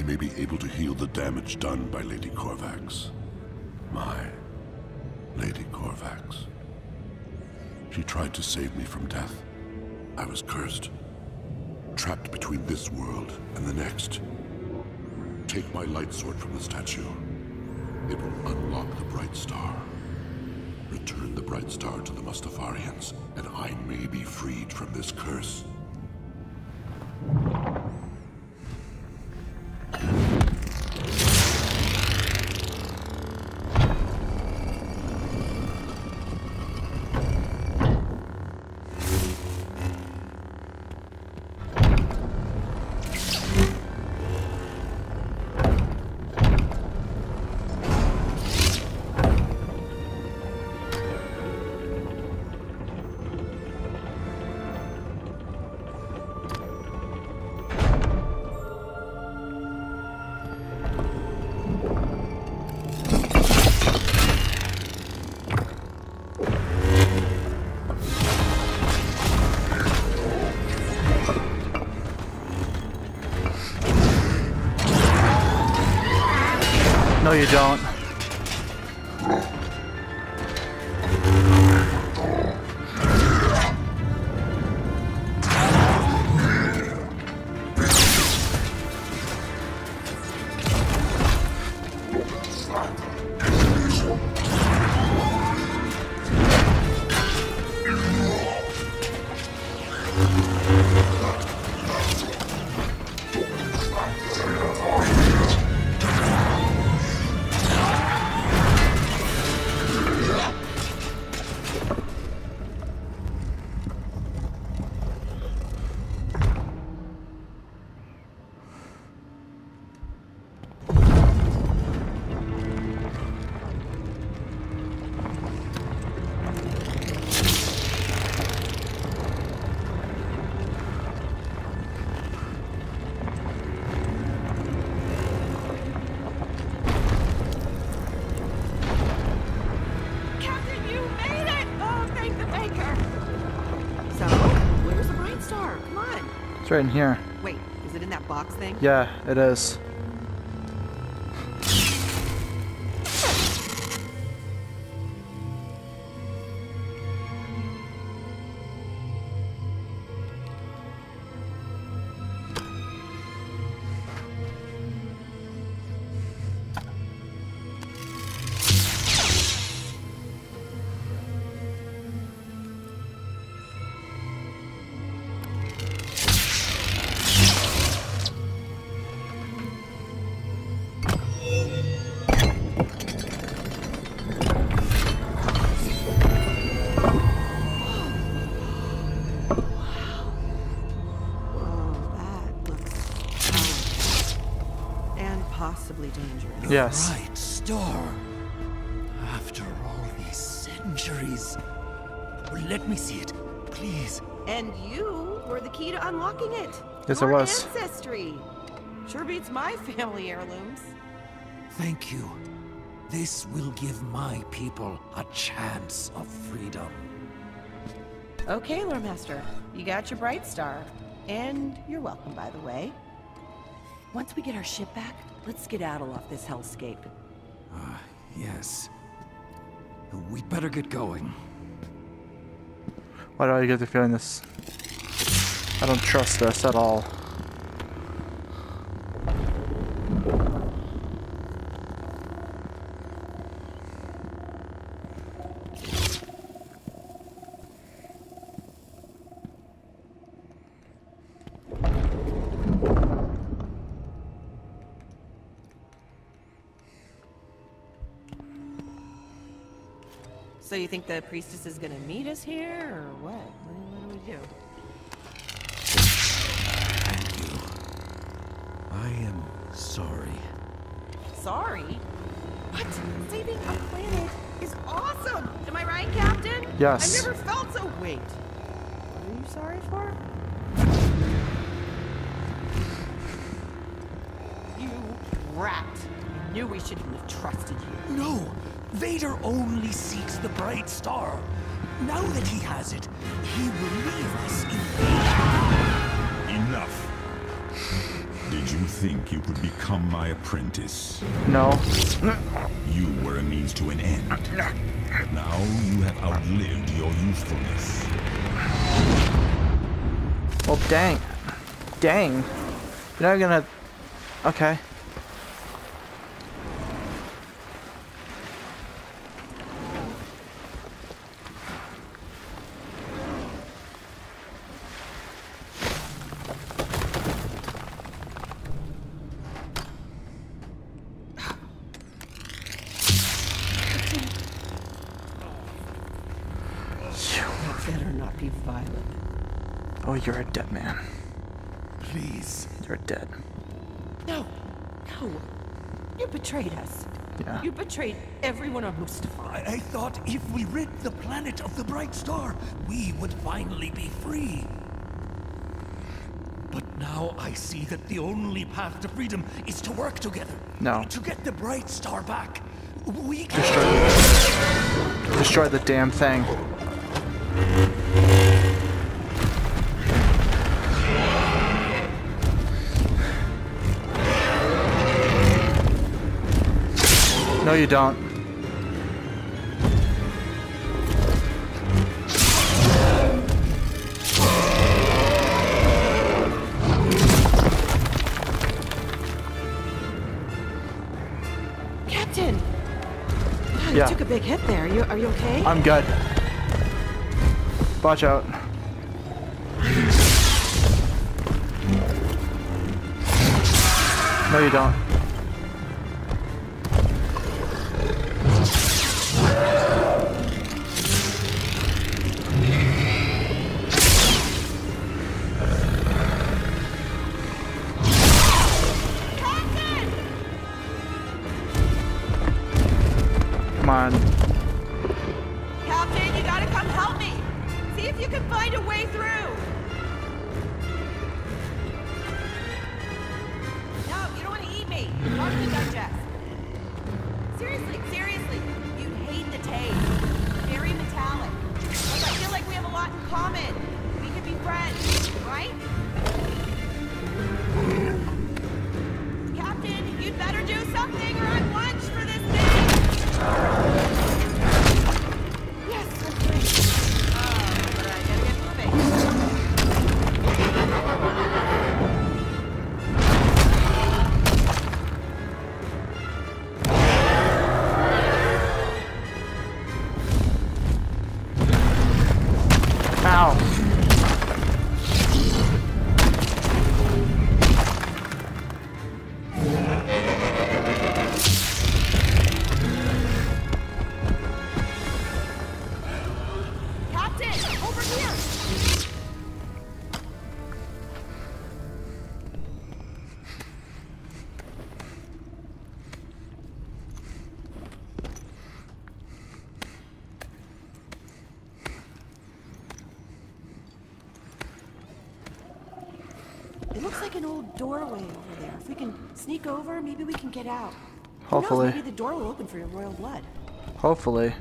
They may be able to heal the damage done by Lady Corvax. My Lady Corvax. She tried to save me from death. I was cursed. Trapped between this world and the next. Take my light sword from the statue. It will unlock the Bright Star. Return the Bright Star to the Mustafarians, and I may be freed from this curse. You don't. Captain, It's right in here. Wait, is it in that box thing? Yeah, it is. Yes. right star. After all these centuries. Let me see it, please. And you were the key to unlocking it. Yes, I Your was. ancestry. Sure beats my family heirlooms. Thank you. This will give my people a chance of freedom. Okay, Lord Master. You got your Bright Star. And you're welcome, by the way. Once we get our ship back, let's skedaddle off this hellscape. Ah, yes. We'd better get going. Why do I get the feeling this? I don't trust this at all. So you think the priestess is gonna meet us here, or what? What, what do we do? Thank you. I am sorry. Sorry? What? Saving a planet is awesome! Am I right, Captain? Yes. I've never felt so. Wait. What are you sorry for? You rat. I knew we shouldn't have trusted you. No! Vader only seeks the bright star. Now that he has it, he will leave us in Enough. Did you think you could become my apprentice? No. You were a means to an end. Now you have outlived your usefulness. Well, dang. Dang. You're not gonna... Okay. Better not be violent. Oh, you're a dead man. Please. You're dead. No, no. You betrayed us. Yeah. You betrayed everyone on Mustafar. I, I thought if we rid the planet of the bright star, we would finally be free. But now I see that the only path to freedom is to work together. No. To get the bright star back. We can. Destroy, destroy the damn thing. No, you don't. Captain! Yeah. You took a big hit there. Are you, are you okay? I'm good. Watch out. No, you don't. On. Captain, you gotta come help me! See if you can find a way through! No, you don't want to eat me! Hard to digest. Seriously, seriously, like an old doorway over there. If we can sneak over, maybe we can get out. Who knows, maybe the door will open for your royal blood. Hopefully.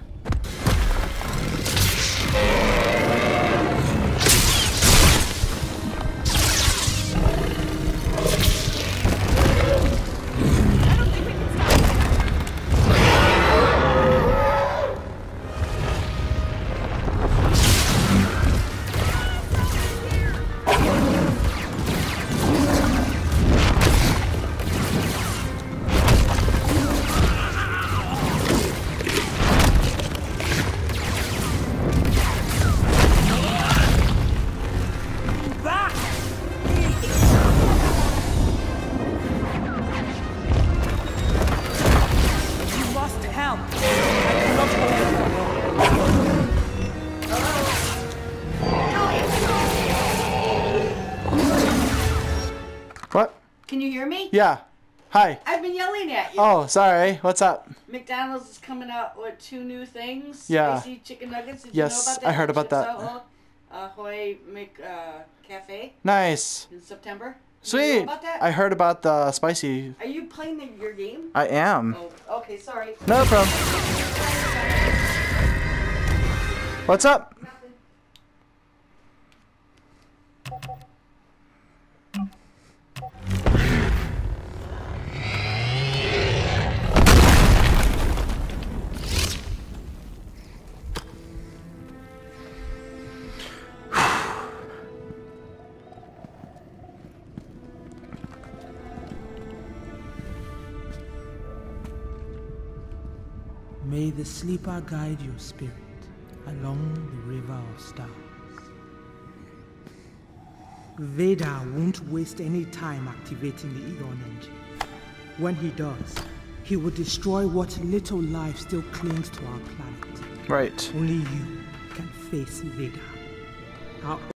You hear me? Yeah. Hi. I've been yelling at you. Oh, sorry. What's up? McDonald's is coming out with two new things. Yeah. Spicy chicken nuggets. Did Yes, you know about that? I heard about that. Ahoy, Mc uh, Cafe Nice. in September. Did You Sweet. know about that? I heard about the spicy. Are you playing the, your game? I am. Oh, okay. Sorry. No problem. What's up? Nothing. The sleeper guide your spirit along the river of stars. Vader won't waste any time activating the Eon engine. When he does, he will destroy what little life still clings to our planet. Right. Only you can face Vader. Our